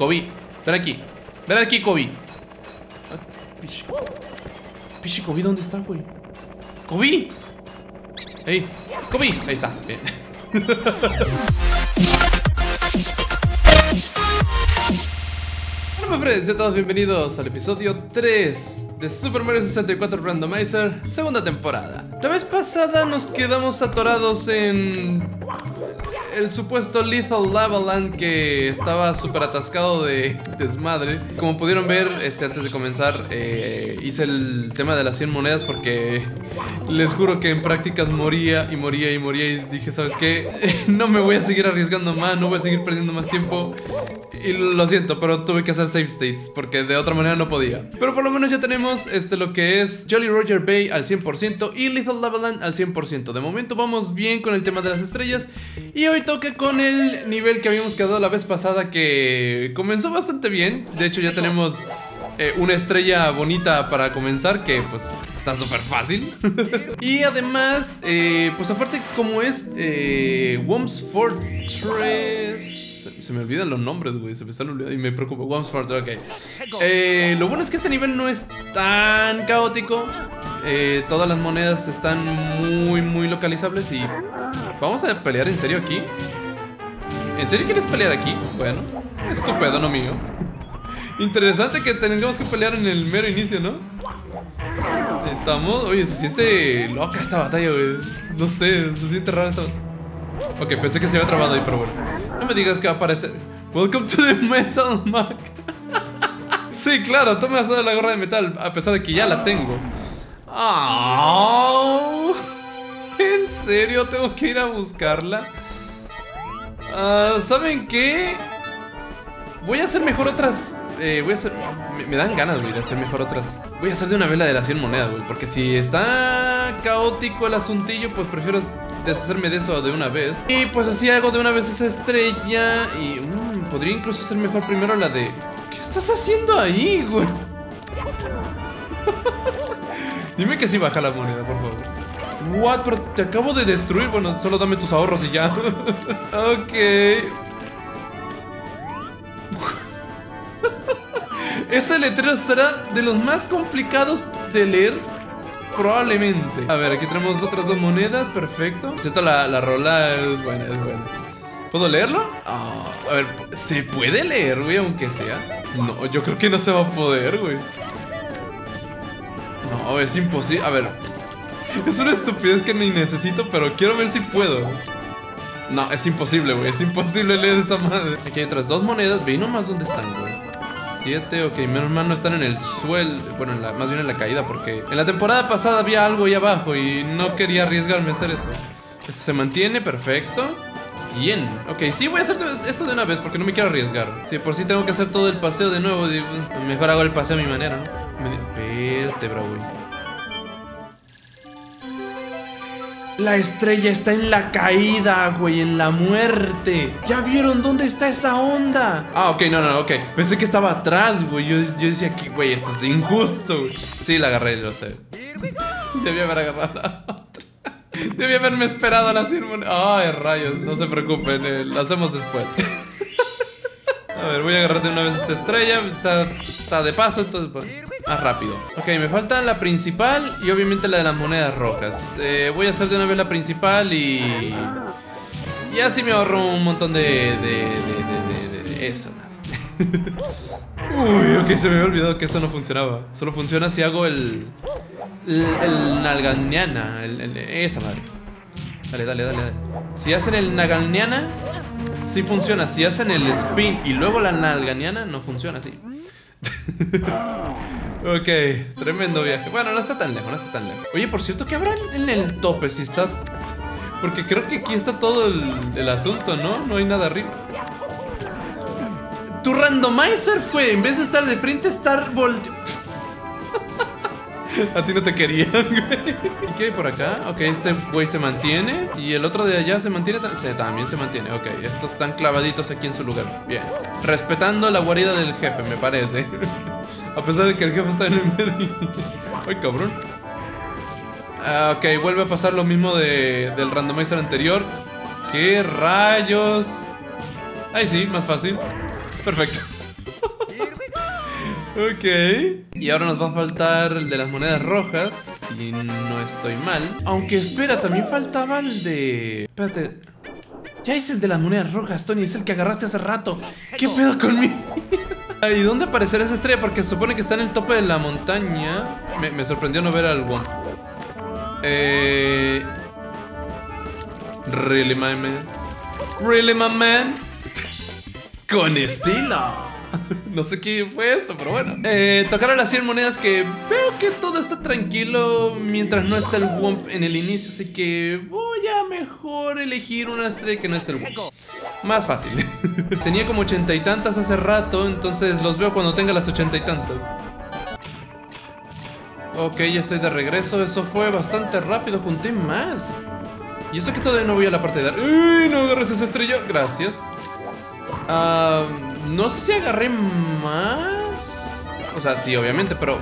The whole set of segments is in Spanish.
Kobe, ven aquí. Ven aquí, Kobe. Ah, pichi. Kobe, ¿dónde está, güey? ¡Kobe! ¡Ey! ¡Kobe! Ahí está, bien. Hola, friends, sean todos bienvenidos al episodio 3 de Super Mario 64 Randomizer, segunda temporada. La vez pasada nos quedamos atorados en el supuesto Lethal Lava Land que estaba súper atascado de desmadre. Como pudieron ver, este, antes de comenzar, eh, hice el tema de las 100 monedas porque les juro que en prácticas moría y moría y moría y dije, ¿sabes qué? no me voy a seguir arriesgando más, no voy a seguir perdiendo más tiempo. Y lo siento, pero tuve que hacer save states porque de otra manera no podía. Pero por lo menos ya tenemos este, lo que es Jolly Roger Bay al 100% y Lethal Lava Land al 100%. De momento vamos bien con el tema de las estrellas y hoy toca con el nivel que habíamos quedado la vez pasada que comenzó bastante bien. De hecho ya tenemos eh, una estrella bonita para comenzar que pues está súper fácil. y además, eh, pues aparte como es eh, Worms Fortress... Se, me olvidan los nombres, güey. Se me están olvidando y me preocupa. Fortress, ok. Eh, lo bueno es que este nivel no es tan caótico. Eh, todas las monedas están muy, muy localizables y... Vamos a pelear en serio aquí. ¿En serio quieres pelear aquí? Bueno, estupendo, no mío. Interesante que tengamos que pelear en el mero inicio, ¿no? Estamos... Oye, se siente loca esta batalla, güey. No sé, se siente rara esta... Ok, pensé que se había trabado ahí, pero bueno. No me digas que va a aparecer... Welcome to the Metal Mac. sí, claro, tú me has dado la gorra de metal, a pesar de que ya la tengo. Oh, ¿En serio tengo que ir a buscarla? Ah, ¿Saben qué? Voy a hacer mejor otras eh, voy a hacer. Me, me, dan ganas, güey, de hacer mejor otras. Voy a hacer de una vela de las 100 monedas, güey. Porque si está caótico el asuntillo, pues prefiero deshacerme de eso de una vez. Y pues así hago de una vez esa estrella. Y mmm, podría incluso ser mejor primero la de. ¿Qué estás haciendo ahí, güey? Dime que sí baja la moneda, por favor. What? Pero te acabo de destruir. Bueno, solo dame tus ahorros y ya. ok. Ese letrero será de los más complicados de leer Probablemente. A ver, aquí tenemos otras dos monedas, perfecto. Por cierto, la, la rola es buena, es buena. ¿Puedo leerlo? Oh, a ver, ¿se puede leer, güey, aunque sea? No, yo creo que no se va a poder, güey. No, es imposible. A ver Es una estupidez que ni necesito, pero quiero ver si puedo. No, es imposible, güey Es imposible leer esa madre. Aquí hay otras dos monedas Ve nomás dónde están, güey 7, ok, menos mal no están en el suelo, bueno, más bien en la caída, porque en la temporada pasada había algo ahí abajo y no quería arriesgarme a hacer eso. Esto se mantiene, perfecto. Bien, ok, sí voy a hacer esto de una vez porque no me quiero arriesgar. Si por sí tengo que hacer todo el paseo de nuevo, mejor hago el paseo a mi manera, ¿no? Vértebra, güey. La estrella está en la caída, güey, en la muerte. ¿Ya vieron dónde está esa onda? Ah, ok, no, no, ok. Pensé que estaba atrás, güey. Yo, yo decía que, güey, esto es injusto. Sí, la agarré, lo sé. Debí haber agarrado la otra. Debí haberme esperado a la Ay, rayos, no se preocupen, eh, lo hacemos después. a ver, voy a agarrar de una vez esta estrella. Está, está de paso, entonces... Pues, más rápido. Ok, me falta la principal y obviamente la de las monedas rojas. Eh, voy a hacer de una vez la principal y... Y así me ahorro un montón de... eso. Uy, ok, se me había olvidado que eso no funcionaba. Solo funciona si hago el... El, el Nalganiana. Esa madre. Dale, dale, dale, dale. Si hacen el Naganiana, sí funciona. Si hacen el spin y luego la Nalganiana, no funciona así. ok, tremendo viaje. Bueno, no está tan lejos, no está tan lejos. Oye, por cierto, ¿qué habrá en el tope? Si está... Porque creo que aquí está todo el, asunto, ¿no? No hay nada arriba. Tu randomizer fue, en vez de estar de frente, estar volteado. A ti no te querían, güey. ¿Y qué hay por acá? Ok, este güey se mantiene. Y el otro de allá se mantiene. Sí, también se mantiene. Ok, estos están clavaditos aquí en su lugar. Bien. Respetando la guarida del jefe, me parece. a pesar de que el jefe está en el medio. Ay, cabrón. Uh, ok, vuelve a pasar lo mismo de, del randomizer anterior. ¿Qué rayos? Ahí sí, más fácil. Perfecto. Ok. Y ahora nos va a faltar el de las monedas rojas, si no estoy mal. Aunque espera, también faltaba el de... Espérate. Ya hice el de las monedas rojas, Tony, es el que agarraste hace rato. ¿Qué pedo conmigo? ¿Y dónde aparecerá esa estrella? Porque se supone que está en el tope de la montaña. Me, sorprendió no ver al Womp. Eh... Really, my man. Really, my man. Con estilo. No sé qué fue esto, pero bueno. Eh, tocaron las 100 monedas que veo que todo está tranquilo mientras no está el Womp en el inicio. Así que voy a mejor elegir una estrella que no esté el Womp. Más fácil. Tenía como ochenta y tantas hace rato, entonces los veo cuando tenga las ochenta y tantas. Ok, ya estoy de regreso. Eso fue bastante rápido. Junté más. Y eso que todavía no voy a la parte de... ¡Uy! No agarres esa estrella. Gracias. Ah... No sé si agarré más. O sea, sí, obviamente, pero...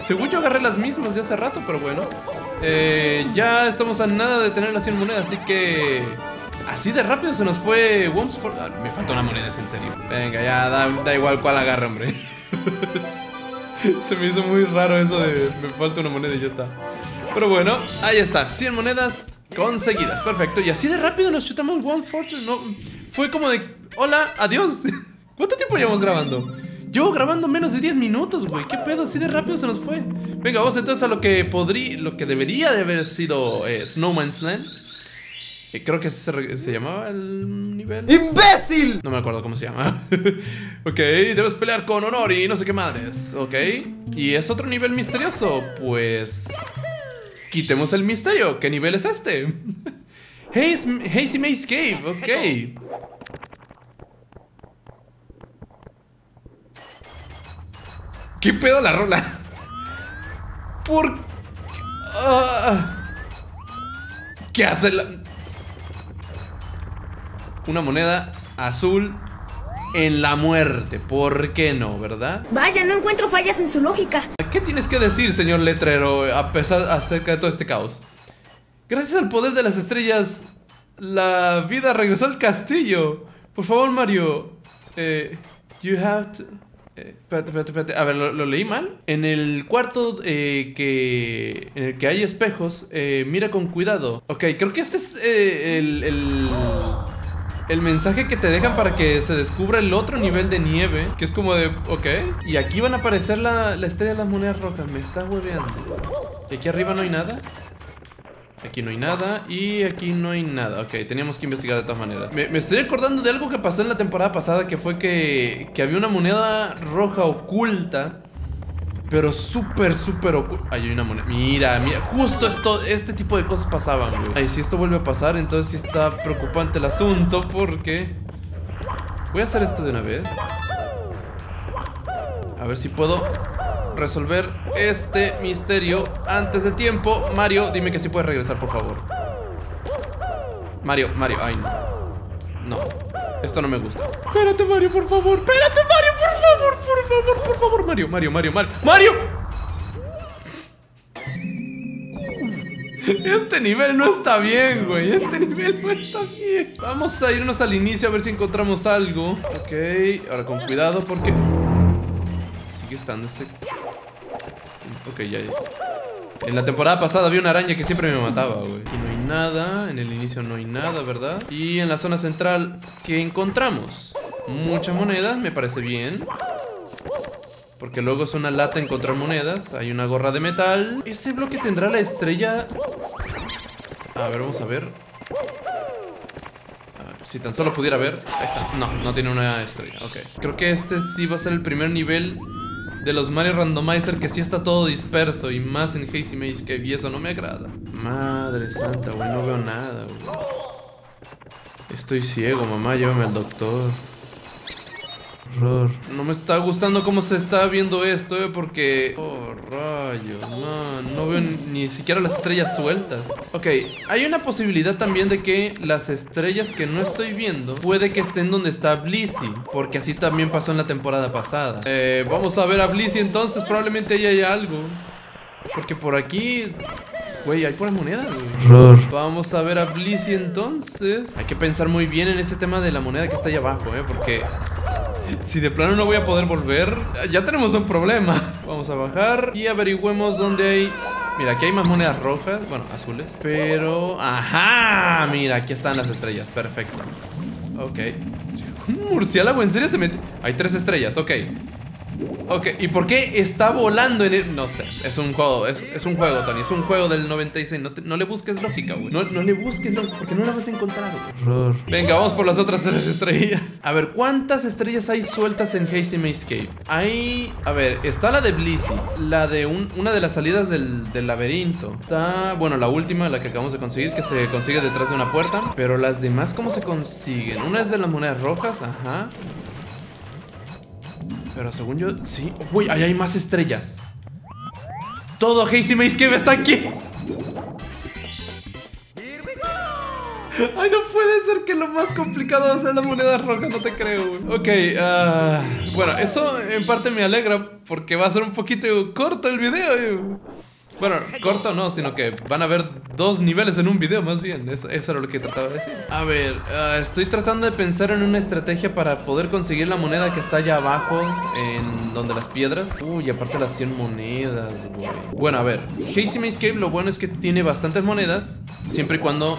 Según yo agarré las mismas de hace rato, pero bueno. Eh, ya estamos a nada de tener las 100 monedas, así que... Así de rápido se nos fue Wormsford. Ah, me falta una moneda, es en serio. Venga, ya, da, igual cuál agarre, hombre. se me hizo muy raro eso de me falta una moneda y ya está. Pero bueno, ahí está, 100 monedas conseguidas, perfecto. Y así de rápido nos chutamos One Fortune, no... Fue como de Hola, adiós. ¿Cuánto tiempo llevamos grabando? Llevo grabando menos de 10 minutos, güey. ¿Qué pedo? Así de rápido se nos fue. Venga, vamos entonces a lo que podría... Lo que debería de haber sido eh, Snowman's Land. Eh, creo que se, se, llamaba el nivel. ¡Imbécil! No me acuerdo cómo se llama. ok, debes pelear con honor y no sé qué madres. Ok. ¿Y es otro nivel misterioso? Pues... Quitemos el misterio. ¿Qué nivel es este? Hazy, Hazy Maze Cave. Ok. ¿Qué pedo la rola? ¿Por qué? Ah. ¿Qué hace la...? Una moneda azul en la muerte. ¿Por qué no, verdad? Vaya, no encuentro fallas en su lógica. ¿Qué tienes que decir, señor letrero, a pesar acerca de todo este caos? Gracias al poder de las estrellas, la vida regresó al castillo. Por favor, Mario. Eh, you have to... Eh, espérate, espérate, espérate. A ver, ¿lo, leí mal? En el cuarto eh, que, en el que hay espejos, eh, mira con cuidado. Ok, creo que este es el, el, mensaje que te dejan para que se descubra el otro nivel de nieve. Que es como de, ok. Y aquí van a aparecer la, la estrella de las monedas rojas. Me está hueveando. ¿Y aquí arriba no hay nada? Aquí no hay nada y aquí no hay nada. Ok, teníamos que investigar de todas maneras. Me, estoy acordando de algo que pasó en la temporada pasada Que fue que, que había una moneda roja oculta Pero súper, súper oculta Ahí hay una moneda Mira, mira, justo esto, este tipo de cosas pasaban, güey. Ay, si esto vuelve a pasar, entonces sí está preocupante el asunto Porque... Voy a hacer esto de una vez. A ver si puedo resolver este misterio antes de tiempo. Mario, dime que si puedes regresar, por favor. Mario, Mario, ay no. No, esto no me gusta. Espérate, Mario, por favor. Espérate, Mario, por favor, por favor, por favor. Mario, Mario, Mario, Mario. ¡Mario! Este nivel no está bien, güey. Este nivel no está bien. Vamos a irnos al inicio a ver si encontramos algo. Ok, ahora con cuidado porque... Sigue estando ese Ok, ya, En la temporada pasada había una araña que siempre me mataba, güey. Aquí no hay nada, en el inicio no hay nada, ¿verdad? Y en la zona central, ¿qué encontramos? Muchas monedas, me parece bien. Porque luego es una lata encontrar monedas. Hay una gorra de metal. Ese bloque tendrá la estrella... A ver, vamos a ver. si tan solo pudiera ver. Ahí está. No, no tiene una estrella. Ok. Creo que este sí va a ser el primer nivel de los Mario Randomizer que sí está todo disperso y más en Hazy Maze que y eso no me agrada. Madre santa, güey, no veo nada, güey. Estoy ciego, mamá, llévame al doctor. No me está gustando cómo se está viendo esto, eh, porque... Oh, rayos, man. No veo ni siquiera las estrellas sueltas. Ok, hay una posibilidad también de que las estrellas que no estoy viendo puede que estén donde está Blissey, porque así también pasó en la temporada pasada. Eh, vamos a ver a Blissey entonces, probablemente ahí haya algo. Porque por aquí... Güey, hay por moneda, güey. Vamos a ver a Blissey entonces. Hay que pensar muy bien en ese tema de la moneda que está ahí abajo, eh, porque... Si de plano no voy a poder volver, ya tenemos un problema. Vamos a bajar y averigüemos dónde hay... Mira, aquí hay más monedas rojas, bueno, azules. Pero... ¡Ajá! Mira, aquí están las estrellas, perfecto. Ok. Un murciélago, ¿en serio se mete? Hay tres estrellas, ok. Ok, ¿y por qué está volando en el...? No sé, es un juego, es, es un juego, Tony, es un juego del 96 No, te- no le busques lógica, güey no, no le busques lógica, porque no la vas a encontrar, güey. Venga, vamos por las otras tres estrellas A ver, ¿cuántas estrellas hay sueltas en Hazy Maze Cave? Hay... A ver, está la de Blissey La de un- una de las salidas del, del laberinto Está, bueno, la última, la que acabamos de conseguir Que se consigue detrás de una puerta Pero las demás, ¿cómo se consiguen? Una es de las monedas rojas, ajá pero según yo, sí. Uy, ahí hay más estrellas. Todo Hazy Maze Cave está aquí. Ay, no puede ser que lo más complicado va a ser la moneda roja, no te creo. Ok, ah, bueno, eso en parte me alegra porque va a ser un poquito corto el video. Bueno, corto no, sino que van a haber dos niveles en un video más bien. Eso, eso era lo que trataba de decir. A ver, ah, estoy tratando de pensar en una estrategia para poder conseguir la moneda que está allá abajo, en donde las piedras. Uy, aparte las 100 monedas, güey. Bueno, a ver, Hazy Maze Cave lo bueno es que tiene bastantes monedas, siempre y cuando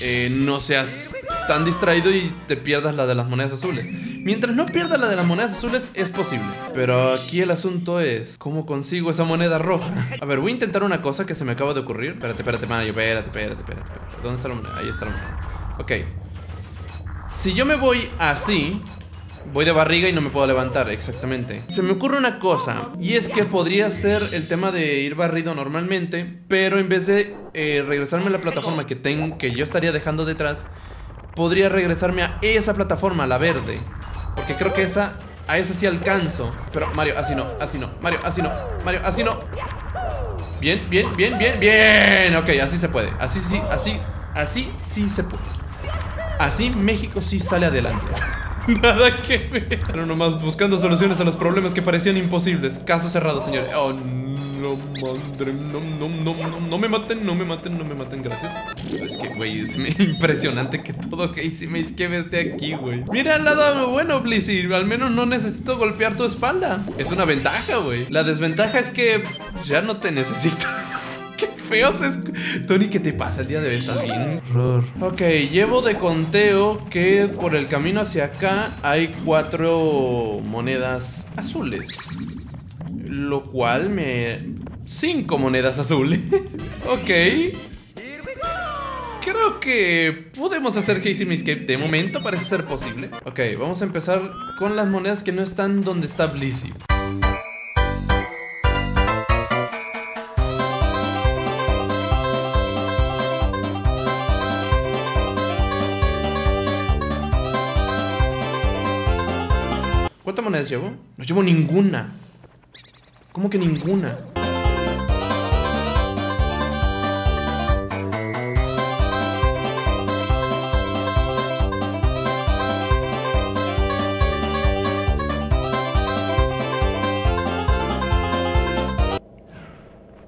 eh, no seas tan distraído y te pierdas la de las monedas azules. Mientras no pierdas la de las monedas azules, es posible. Pero aquí el asunto es, ¿cómo consigo esa moneda roja? A ver, voy a intentar una cosa que se me acaba de ocurrir. Espérate, espérate, Mario, espérate, espérate, espérate. espérate. ¿Dónde está la moneda? Ahí está la moneda. Ok. Si yo me voy así, voy de barriga y no me puedo levantar, exactamente. Se me ocurre una cosa, y es que podría ser el tema de ir barrido normalmente, pero en vez de eh, regresarme a la plataforma que, tengo, que yo estaría dejando detrás, podría regresarme a esa plataforma, la verde. Porque creo que esa, a esa sí alcanzo. Pero Mario, así no, así no. Mario, así no. Mario, así no. Bien, bien, bien, bien, bien. Ok, así se puede. Así sí, así, así sí se puede. Así México sí sale adelante. Nada que ver. Pero nomás buscando soluciones a los problemas que parecían imposibles. Caso cerrado, señores. Oh, no, madre. No, no, no, no, no me maten, no me maten, no me maten, gracias. Es que, güey, es impresionante que todo Hazy Maze Cave esté aquí, güey. Mira el lado bueno, Blissey. Al menos no necesito golpear tu espalda. Es una ventaja, güey. La desventaja es que ya no te necesito. Qué feo se escu- Tony, ¿qué te pasa el día de hoy? ¿Estás bien? Ok, llevo de conteo que por el camino hacia acá hay cuatro monedas azules. Lo cual me... Cinco monedas azules. ok. Creo que podemos hacer Hazy Maze Cave. De momento parece ser posible. Ok, vamos a empezar con las monedas que no están donde está Blissey. ¿Cuántas monedas llevo? No llevo ninguna. ¿Cómo que ninguna?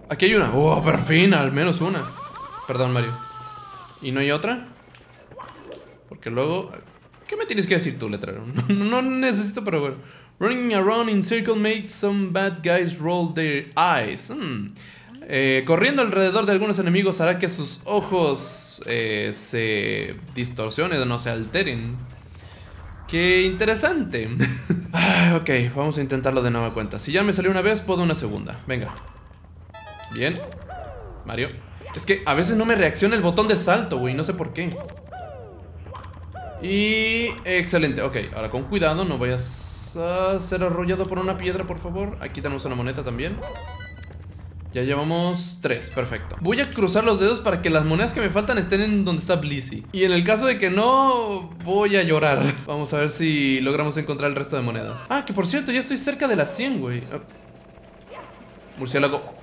Aquí hay una. Oh, por fin, al menos una. Perdón, Mario. ¿Y no hay otra? Porque luego... ¿Qué me tienes que decir tú, letrero? No, no necesito, pero bueno. Running around in circle makes some bad guys roll their eyes. Hmm. Eh, corriendo alrededor de algunos enemigos hará que sus ojos eh, se distorsionen o no se alteren. Qué interesante. Ah, ok, vamos a intentarlo de nueva cuenta. Si ya me salió una vez, puedo una segunda. Venga. Bien. Mario. Es que a veces no me reacciona el botón de salto, güey. No sé por qué. Y... Excelente. Ok, ahora con cuidado. No vayas a ser arrollado por una piedra, por favor. Aquí tenemos una moneda también. Ya llevamos tres, perfecto. Voy a cruzar los dedos para que las monedas que me faltan estén en donde está Blissey. Y en el caso de que no, voy a llorar. Vamos a ver si logramos encontrar el resto de monedas. Ah, que por cierto, ya estoy cerca de las 100, güey. Ah.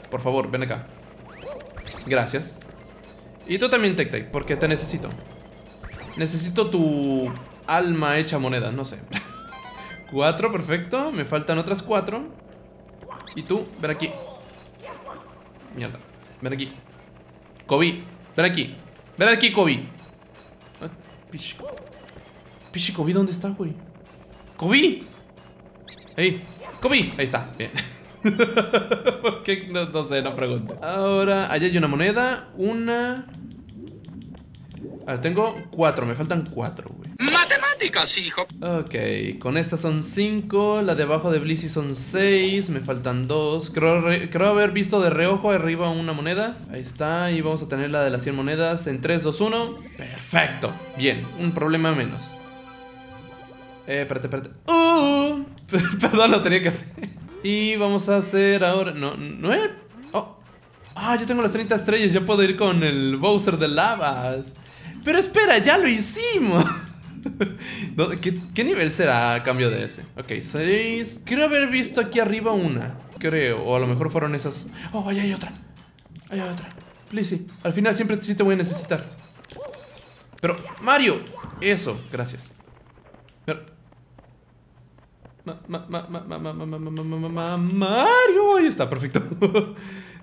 Por favor, ven acá. Gracias. Y tú también, Tec Tec, porque te necesito. Necesito tu alma hecha moneda, no sé. cuatro, perfecto. Me faltan otras cuatro. Y tú, ven aquí. Mierda. Ven aquí. Kobe, ven aquí. Ven aquí, Kobe. Pichi. Kobe, ¿dónde está, güey? ¡Kobe! Ahí. Comí. Ahí está. Bien. No, no sé, no pregunto. Ahora, allá hay una moneda. Una. A ver, tengo cuatro. Me faltan cuatro, Ok, con esta son 5, la de abajo de Blissey son 6, me faltan 2. Creo, re- creo haber visto de reojo arriba una moneda. Ahí está, y vamos a tener la de las 100 monedas en 3, 2, 1. Perfecto, bien, un problema menos. Eh, espérate, espérate. Uh, perdón, lo tenía que hacer. Y vamos a hacer ahora. No, no es. Oh. Ah, yo tengo las 30 estrellas, ya puedo ir con el Bowser de lavas. Pero espera, ya lo hicimos. ¿Qué, nivel será a cambio de ese? Ok, 6. Quiero haber visto aquí arriba una. Creo. O a lo mejor fueron esas. Oh, ahí hay otra. Hay otra. Please. Al final siempre sí te voy a necesitar. Pero, Mario. Eso, gracias. Pero... Mario, ahí está, perfecto.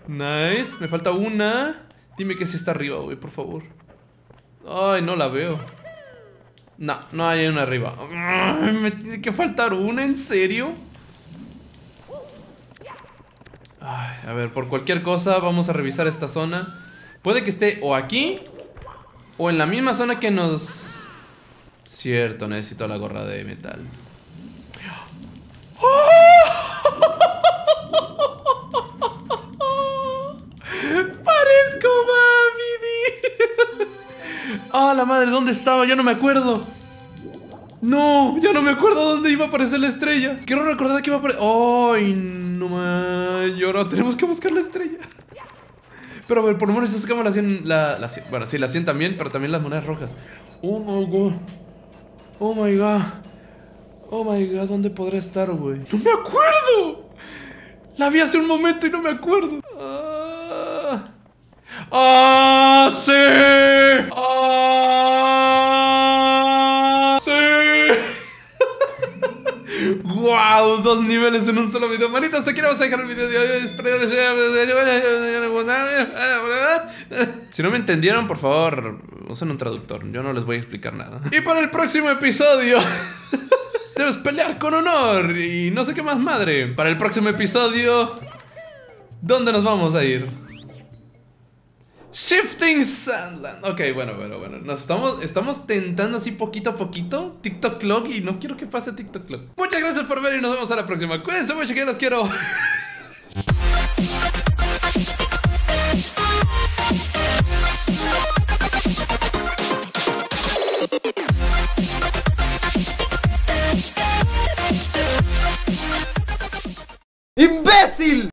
nice, me falta una. Dime que sí está arriba, güey, por favor. Ay, no la veo. No, no hay una arriba. Me tiene que faltar una, ¿en serio? Ay, a ver, por cualquier cosa vamos a revisar esta zona. Puede que esté o aquí o en la misma zona que nos... Cierto, necesito la gorra de metal. Ah, la madre, ¿dónde estaba? Ya no me acuerdo. No, ya no me acuerdo dónde iba a aparecer la estrella. Quiero recordar que iba a aparecer. ¡Ay, no más! Ahora tenemos que buscar la estrella. Pero a ver, por lo menos sacamos la 100. La, la 100. Bueno, sí, la 100 también, pero también las monedas rojas. Oh my god. Oh my god. Oh my god, ¿dónde podrá estar, güey? ¡No me acuerdo! La vi hace un momento y no me acuerdo. Ah. ¡Ah, sí! ¡Ah, ¡Wow! Dos niveles en un solo video. Manitas, te quiero dejar el video de hoy. Si no me entendieron, por favor, usen un traductor. Yo no les voy a explicar nada. Y para el próximo episodio. Debes pelear con honor y no sé qué más madre. Para el próximo episodio, ¿dónde nos vamos a ir? Shifting Sandland. Ok, bueno, bueno, bueno. Nos estamos, estamos tentando así poquito a poquito. TikTok Clock y no quiero que pase TikTok Clock. Muchas gracias por ver y nos vemos a la próxima. Cuídense mucho que los quiero. ¡Imbécil!